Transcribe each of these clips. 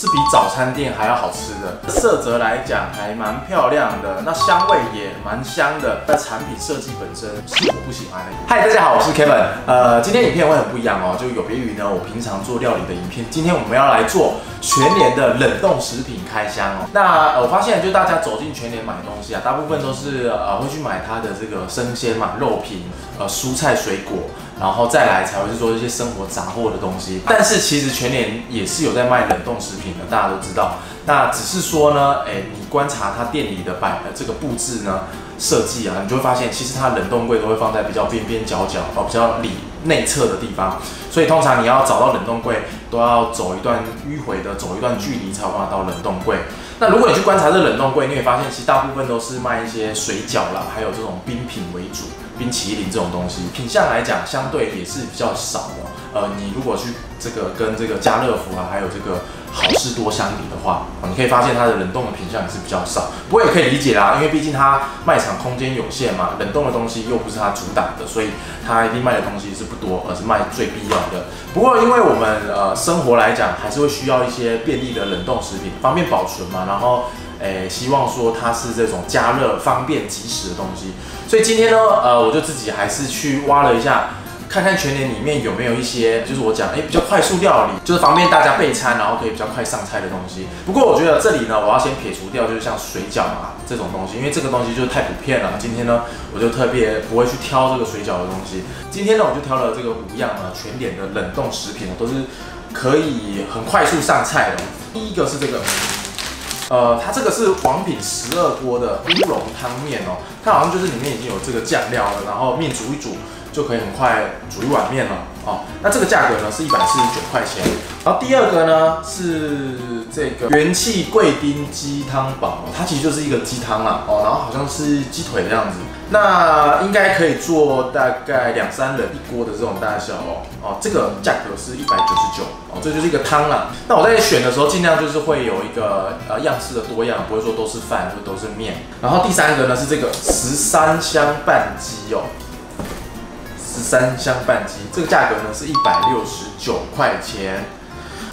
是比早餐店还要好吃的，色泽来讲还蛮漂亮的，那香味也蛮香的。那产品设计本身是我不喜欢的。嗨，大家好，我是 Kevin。呃，今天影片会很不一样哦，就有别于呢我平常做料理的影片。今天我们要来做全联的冷冻食品开箱哦。那我发现就大家走进全联买东西啊，大部分都是呃会去买它的这个生鲜嘛，肉品、呃蔬菜水果。然后再来才会是说一些生活杂货的东西，但是其实全年也是有在卖冷冻食品的，大家都知道。那只是说呢，哎，你观察它店里的摆呃这个布置呢设计啊，你就会发现其实它冷冻柜都会放在比较边边角角哦，比较里内侧的地方。所以通常你要找到冷冻柜，都要走一段迂回的，走一段距离才有办法到冷冻柜。那如果你去观察这冷冻柜，你会发现其实大部分都是卖一些水饺啦，还有这种冰品为主。冰淇淋这种东西，品相来讲相对也是比较少的。呃，你如果去这个跟这个家乐福啊，还有这个好事多相比的话，你可以发现它的冷冻的品相也是比较少。不过也可以理解啦，因为毕竟它卖场空间有限嘛，冷冻的东西又不是它主打的，所以它一定卖的东西是不多，而是卖最必要的。不过因为我们呃生活来讲，还是会需要一些便利的冷冻食品，方便保存嘛，然后。诶，希望说它是这种加热方便即时的东西，所以今天呢，呃，我就自己还是去挖了一下，看看全年里面有没有一些，就是我讲，诶，比较快速料理，就是方便大家备餐，然后可以比较快上菜的东西。不过我觉得这里呢，我要先撇除掉，就是像水饺嘛这种东西，因为这个东西就太普遍了。今天呢，我就特别不会去挑这个水饺的东西。今天呢，我就挑了这个五样呢，全点的冷冻食品，都是可以很快速上菜的。第一个是这个。呃，它这个是王品十二锅的乌龙汤面哦，它好像就是里面已经有这个酱料了，然后面煮一煮就可以很快煮一碗面了。哦。那这个价格呢是一百四十九块钱。然后第二个呢是这个元气贵宾鸡汤煲，它其实就是一个鸡汤啦哦，然后好像是鸡腿的样子。那应该可以做大概两三人一锅的这种大小哦哦，这个价格是一百九十九哦，这就是一个汤啦。那我在选的时候尽量就是会有一个呃样式的多样，不会说都是饭或都是面。然后第三个呢是这个十三香拌鸡哦，三香半鸡，这个价格呢是一百六十九块钱。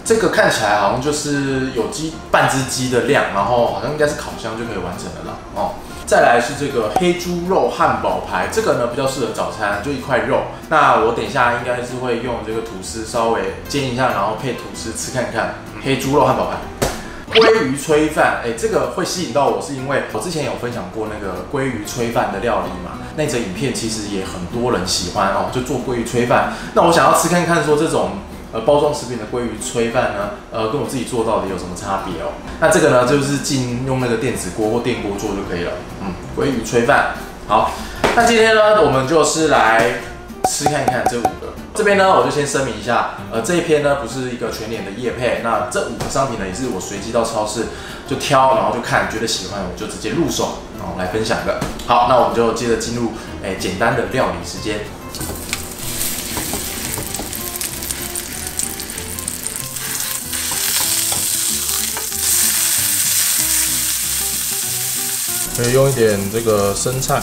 这个看起来好像就是有鸡半只鸡的量，然后好像应该是烤箱就可以完成的了哦。再来是这个黑猪肉汉堡排，这个呢比较适合早餐，就一块肉。那我等一下应该是会用这个吐司稍微煎一下，然后配吐司吃看看。黑猪肉汉堡排，鲑鱼炊饭，哎，这个会吸引到我是因为我之前有分享过那个鲑鱼炊饭的料理嘛，那则影片其实也很多人喜欢哦，就做鲑鱼炊饭。那我想要吃看看说这种。呃，包装食品的鲑鱼炊饭呢，呃，跟我自己做到底有什么差别哦？那这个呢，就是进用那个电子锅或电锅做就可以了。嗯，鲑鱼炊饭。好，那今天呢，我们就是来吃看看这五个。这边呢，我就先声明一下，呃，这一篇呢不是一个全脸的叶配。那这五个商品呢，也是我随机到超市就挑，然后就看觉得喜欢，我就直接入手，然后来分享的。好，那我们就接着进入，哎，简单的料理时间。可以用一点这个生菜，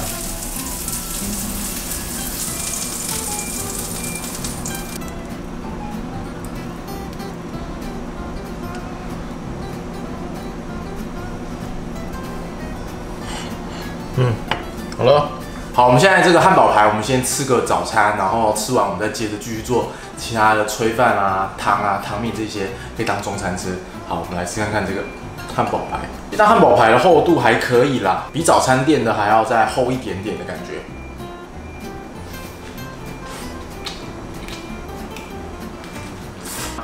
了，好，我们现在这个汉堡排，我们先吃个早餐，然后吃完我们再接着继续做其他的炊饭啊、汤啊、汤面这些，可以当中餐吃。好，我们来吃看看这个。汉堡排，那汉堡排的厚度还可以啦，比早餐店的还要再厚一点点的感觉。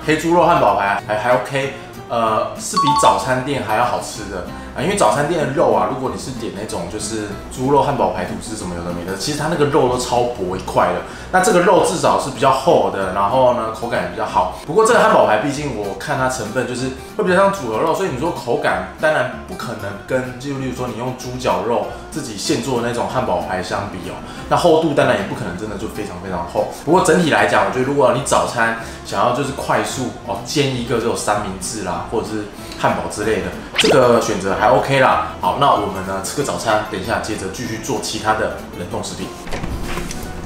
黑猪肉汉堡排还还 OK。呃，是比早餐店还要好吃的啊，因为早餐店的肉啊，如果你是点那种就是猪肉汉堡排吐司什么有的没的，其实它那个肉都超薄一块的。那这个肉至少是比较厚的，然后呢口感也比较好。不过这个汉堡排毕竟我看它成分就是会比较像组合肉，所以你说口感当然不可能跟就例如说你用猪脚肉自己现做的那种汉堡排相比哦，那厚度当然也不可能真的就非常非常厚。不过整体来讲，我觉得如果你早餐想要就是快速哦煎一个这种三明治啦。或者是汉堡之类的，这个选择还 OK 啦。好，那我们呢吃个早餐，等一下接着继续做其他的冷冻食品。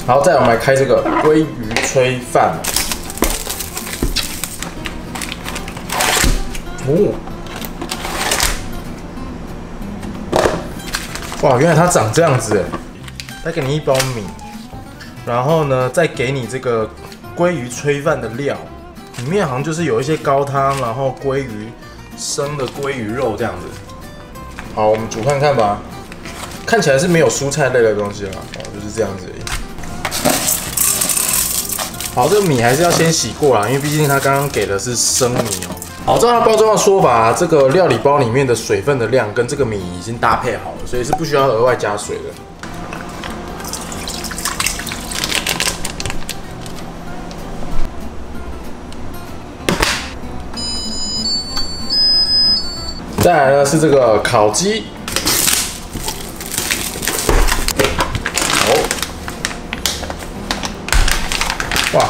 好，再我们来开这个鲑鱼炊饭。哦，哇，原来它长这样子哎！再给你一包米，然后呢，再给你这个鲑鱼炊饭的料，里面好像就是有一些高汤，然后鲑鱼生的鲑鱼肉这样子。好，我们煮看看吧。看起来是没有蔬菜类的东西了，哦，就是这样子。好，这个米还是要先洗过啦，因为毕竟它刚刚给的是生米哦。好，照它包装的说法，这个料理包里面的水分的量跟这个米已经搭配好了，所以是不需要额外加水的。再来呢是这个烤鸡。哇，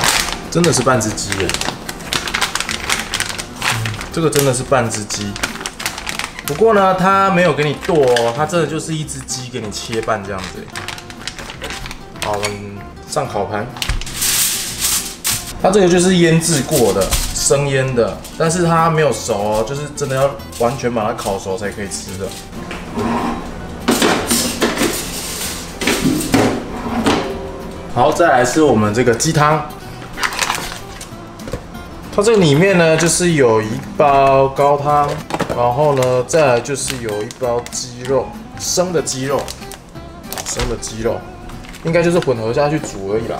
真的是半只鸡耶！这个真的是半只鸡，不过呢，它没有给你剁哦，它真的就是一只鸡给你切半这样子。好，我们上烤盘。它这个就是腌制过的，生腌的，但是它没有熟哦，就是真的要完全把它烤熟才可以吃的。好，再来是我们这个鸡汤。它这个里面呢，就是有一包高汤，然后呢，再来就是有一包鸡肉，生的鸡肉，生的鸡肉，应该就是混合下去煮而已啦。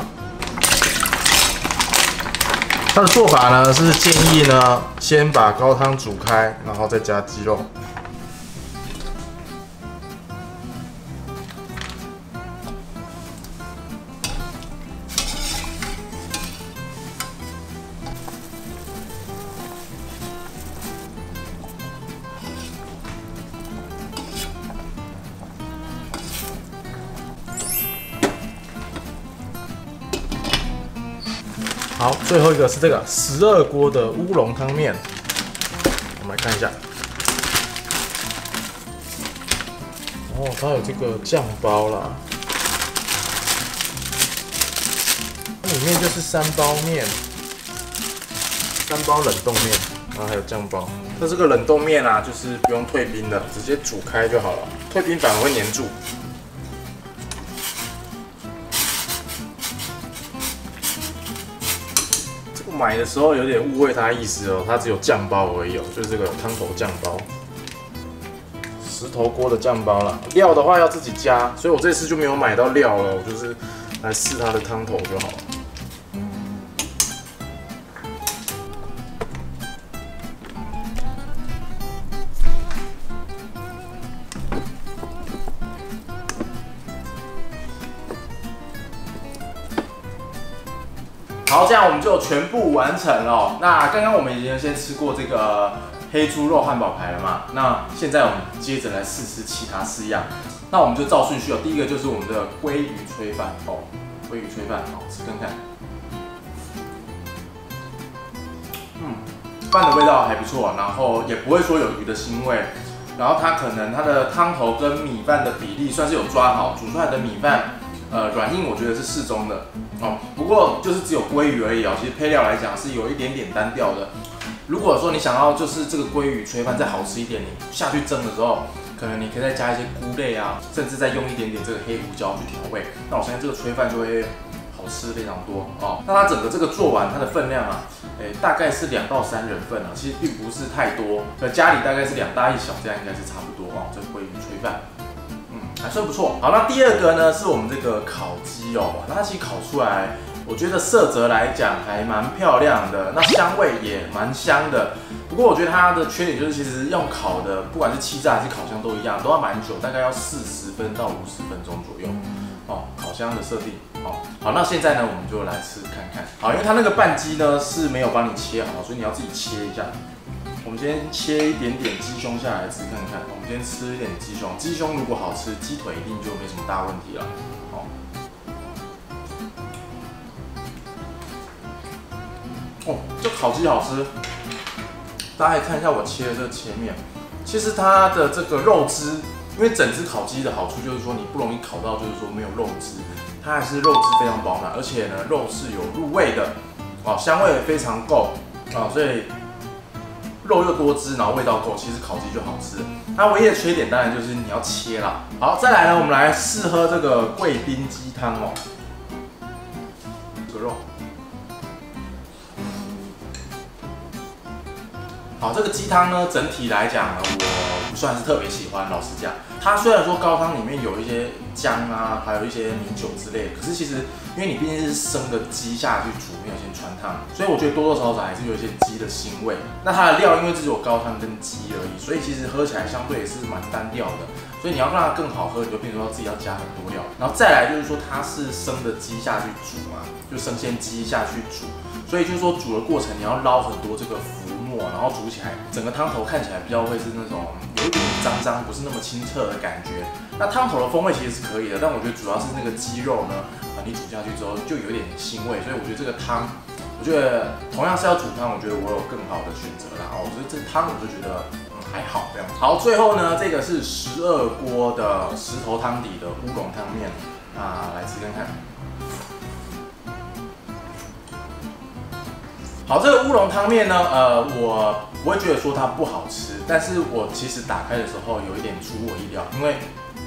它的做法呢，是建议呢，先把高汤煮开，然后再加鸡肉。最后一个是这个十二锅的乌龙汤面，我们来看一下。哦，它有这个酱包啦，它里面就是三包面，三包冷冻面，然后还有酱包。它这个冷冻面啊，就是不用退冰的，直接煮开就好了，退冰反而会粘住。买的时候有点误会它意思哦，它只有酱包而已哦，就是这个汤头酱包，石头锅的酱包啦。料的话要自己加，所以我这次就没有买到料了，我就是来试它的汤头就好了。好，这样我们就全部完成了。那刚刚我们已经先吃过这个黑猪肉汉堡排了嘛？那现在我们接着来试吃其他四样。那我们就照顺序哦。第一个就是我们的鲑鱼炊饭哦，鲑鱼炊饭好吃看看。嗯，饭的味道还不错，然后也不会说有鱼的腥味。然后它可能它的汤头跟米饭的比例算是有抓好，煮出来的米饭。呃，软硬我觉得是适中的哦，不过就是只有鲑鱼而已哦。其实配料来讲是有一点点单调的。如果说你想要就是这个鲑鱼炊饭再好吃一点，你下去蒸的时候，可能你可以再加一些菇类啊，甚至再用一点点这个黑胡椒去调味。那我相信这个炊饭就会好吃非常多哦。那它整个这个做完它的分量啊，诶，大概是两到三人份啊，其实并不是太多。那家里大概是两大一小，这样应该是差不多哦。这鲑鱼炊饭。还算不错。好，那第二个呢，是我们这个烤鸡哦。那它其实烤出来，我觉得色泽来讲还蛮漂亮的，那香味也蛮香的。不过我觉得它的缺点就是，其实用烤的，不管是气炸还是烤箱都一样，都要蛮久，大概要四十分到五十分钟左右。哦，烤箱的设定。哦，好，那现在呢，我们就来吃看看。好，因为它那个半鸡呢是没有帮你切好，所以你要自己切一下。我们先切一点点鸡胸下来吃看看。我们先吃一点鸡胸，鸡胸如果好吃，鸡腿一定就没什么大问题了。好，哦，这烤鸡好吃。大家看一下我切的这个切面，其实它的这个肉汁，因为整只烤鸡的好处就是说你不容易烤到，就是说没有肉汁，它还是肉汁非常饱满，而且呢肉是有入味的，哦，香味非常够啊，所以。肉又多汁，然后味道够，其实烤鸡就好吃。它唯一的缺点当然就是你要切啦。好，再来呢，我们来试喝这个贵宾鸡汤哦。这个鸡汤呢，整体来讲呢，我不算是特别喜欢，老实讲。它虽然说高汤里面有一些姜啊，还有一些米酒之类，可是其实因为你毕竟是生的鸡下去煮，没有先穿烫，所以我觉得多多少少还是有一些鸡的腥味。那它的料因为只有高汤跟鸡而已，所以其实喝起来相对也是蛮单调的。所以你要让它更好喝，你就变成说自己要加很多料。然后再来就是说它是生的鸡下去煮嘛，就生鲜鸡下去煮，所以就是说煮的过程你要捞很多这个然后煮起来整个汤头看起来比较会是那种有一点脏脏，不是那么清澈的感觉。那汤头的风味其实是可以的，但我觉得主要是那个鸡肉呢，啊你煮下去之后就有点腥味，所以我觉得这个汤，我觉得同样是要煮汤，我觉得我有更好的选择啦。哦，所以这汤我就觉得。还好这样。好，最后呢，这个是十二锅的石头汤底的乌龙汤面啊，来吃看看。好，这个乌龙汤面呢，呃，我不会觉得说它不好吃，但是我其实打开的时候有一点出乎我意料，因为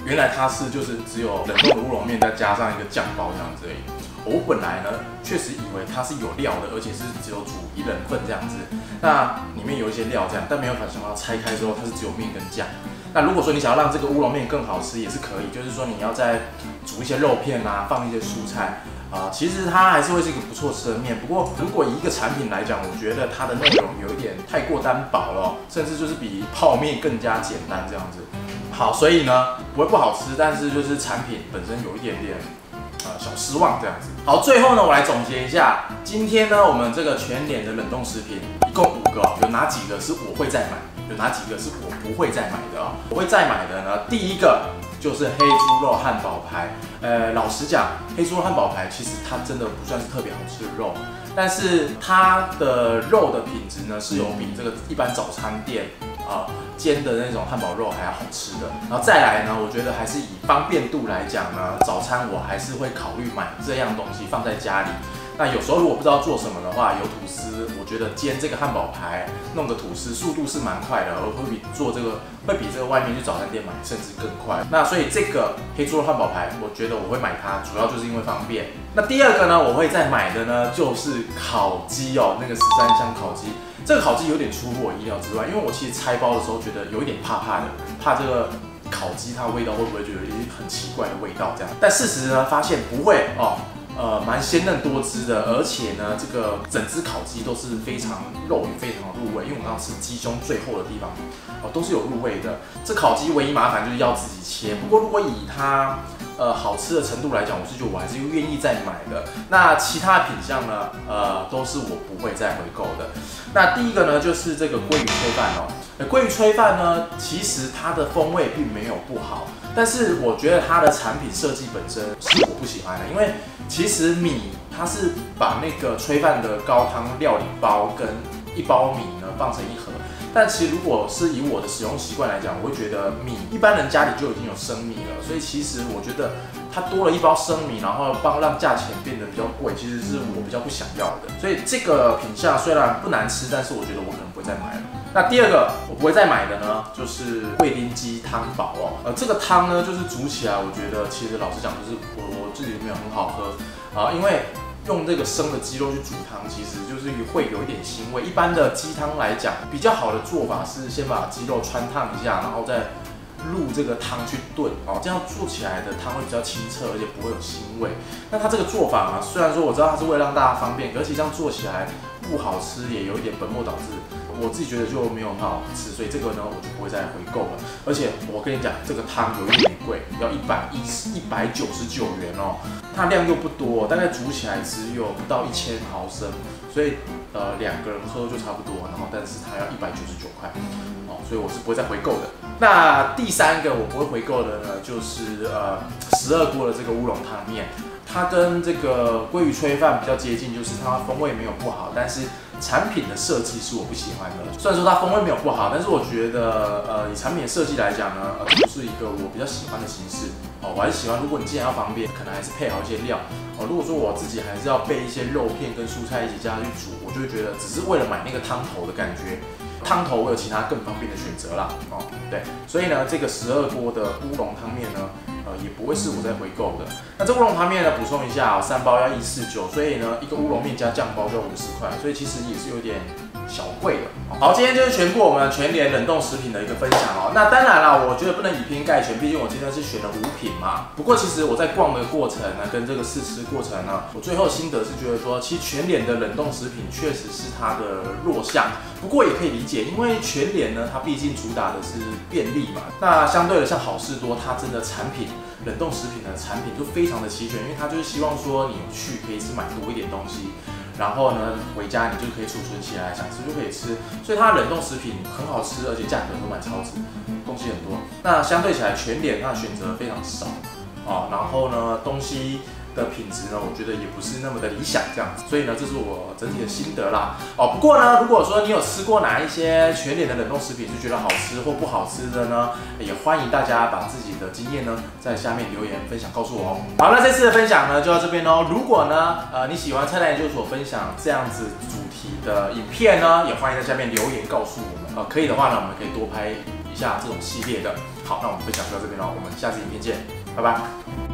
原来它是就是只有冷冻的乌龙面，再加上一个酱包这样子而已。我本来呢，确实以为它是有料的，而且是只有煮一人份这样子。那里面有一些料这样，但没有想到拆开之后它是只有面跟酱。那如果说你想要让这个乌龙面更好吃，也是可以，就是说你要再煮一些肉片啊，放一些蔬菜啊，其实它还是会是一个不错吃的面。不过如果以一个产品来讲，我觉得它的内容有一点太过单薄了，甚至就是比泡面更加简单这样子。好，所以呢不会不好吃，但是就是产品本身有一点点。呃，小失望这样子。好，最后呢，我来总结一下，今天呢，我们这个全脸的冷冻食品一共五个，有哪几个是我会再买？有哪几个是我不会再买的啊？我会再买的呢，第一个就是黑猪肉汉堡排。呃，老实讲，黑猪肉汉堡排其实它真的不算是特别好吃的肉，但是它的肉的品质呢，是有比这个一般早餐店。啊，煎的那种汉堡肉还要好吃的，然后再来呢，我觉得还是以方便度来讲呢，早餐我还是会考虑买这样东西放在家里。那有时候如果不知道做什么的话，有吐司，我觉得煎这个汉堡排弄个吐司速度是蛮快的，而会比做这个会比这个外面去早餐店买甚至更快。那所以这个黑猪肉汉堡排，我觉得我会买它，主要就是因为方便。那第二个呢，我会再买的呢，就是烤鸡哦，那个十三香烤鸡。这个烤鸡有点出乎我意料之外，因为我其实拆包的时候觉得有一点怕怕的，怕这个烤鸡它味道会不会就有一很奇怪的味道这样。但事实呢，发现不会哦。呃，蛮鲜嫩多汁的，而且呢，这个整只烤鸡都是非常肉也非常入味，因为我刚刚吃鸡胸最厚的地方，哦，都是有入味的。这烤鸡唯一麻烦就是要自己切，不过如果以它呃好吃的程度来讲，我是觉得我还是愿意再买的。那其他品相呢，呃，都是我不会再回购的。那第一个呢，就是这个鲑鱼炊饭哦，鲑鱼炊饭呢，其实它的风味并没有不好。但是我觉得它的产品设计本身是我不喜欢的，因为其实米它是把那个炊饭的高汤料理包跟一包米呢放成一盒，但其实如果是以我的使用习惯来讲，我会觉得米一般人家里就已经有生米了，所以其实我觉得它多了一包生米，然后帮让价钱变得比较贵，其实是我比较不想要的。所以这个品相虽然不难吃，但是我觉得我可能不会再买了。那第二个我不会再买的呢，就是贵宾鸡汤宝哦。呃，这个汤呢，就是煮起来，我觉得其实老实讲，就是我我自己没有很好喝啊，因为用这个生的鸡肉去煮汤，其实就是会有一点腥味。一般的鸡汤来讲，比较好的做法是先把鸡肉穿烫一下，然后再入这个汤去炖哦，这样做起来的汤会比较清澈，而且不会有腥味。那它这个做法啊，虽然说我知道它是为了让大家方便，可是这样做起来不好吃，也有一点本末倒置。我自己觉得就没有很好吃，所以这个呢我就不会再回购了。而且我跟你讲，这个汤有一点贵，要一百一十一百九十九元哦。它量又不多，大概煮起来只有不到一千毫升，所以呃两个人喝就差不多。然后但是它要一百九十九块哦，所以我是不会再回购的。那第三个我不会回购的呢，就是呃十二锅的这个乌龙汤面，它跟这个鲑鱼炊饭比较接近，就是它风味没有不好，但是。产品的设计是我不喜欢的，虽然说它风味没有不好，但是我觉得，呃，以产品的设计来讲呢，呃，不是一个我比较喜欢的形式。哦，我还是喜欢，如果你既然要方便，可能还是配好一些料。哦，如果说我自己还是要备一些肉片跟蔬菜一起加去煮，我就会觉得只是为了买那个汤头的感觉，汤头我有其他更方便的选择啦。哦，对，所以呢，这个十二锅的乌龙汤面呢，呃，也不会是我在回购的。那这乌龙汤面呢，补充一下，三包要一四九，所以呢，一个乌龙面加酱包就五十块，所以其实也是有点。小贵的，好，今天就是全部我们全联冷冻食品的一个分享哦。那当然了，我觉得不能以偏概全，毕竟我今天是选了五品嘛。不过其实我在逛的过程呢，跟这个试吃过程呢，我最后心得是觉得说，其实全联的冷冻食品确实是它的弱项。不过也可以理解，因为全联呢，它毕竟主打的是便利嘛。那相对的，像好事多，它真的产品冷冻食品的产品就非常的齐全，因为它就是希望说你去可以只买多一点东西。然后呢，回家你就可以储存起来，想吃就可以吃，所以它冷冻食品很好吃，而且价格都蛮超值，东西很多。那相对起来，全脸它选择非常少哦，然后呢，东西。的品质呢，我觉得也不是那么的理想，这样子，所以呢，这是我整体的心得啦。哦，不过呢，如果说你有吃过哪一些全脸的冷冻食品，是觉得好吃或不好吃的呢，也欢迎大家把自己的经验呢在下面留言分享告诉我哦。好，那这次的分享呢就到这边喽。如果呢，呃，你喜欢菜单研究所分享这样子主题的影片呢，也欢迎在下面留言告诉我们。呃，可以的话呢，我们可以多拍一下这种系列的。好，那我们分享就到这边喽，我们下次影片见，拜拜。